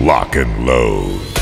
Lock and load.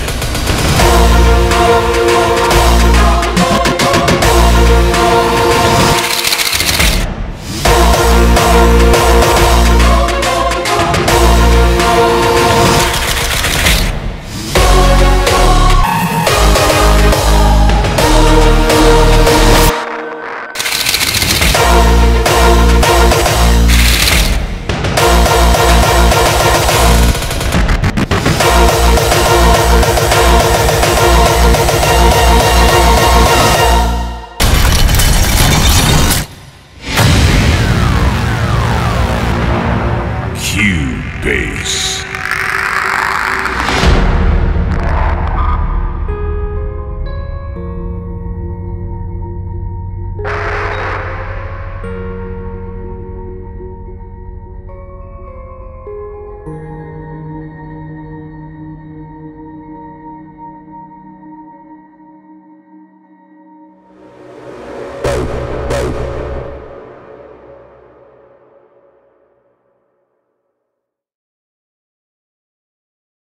base.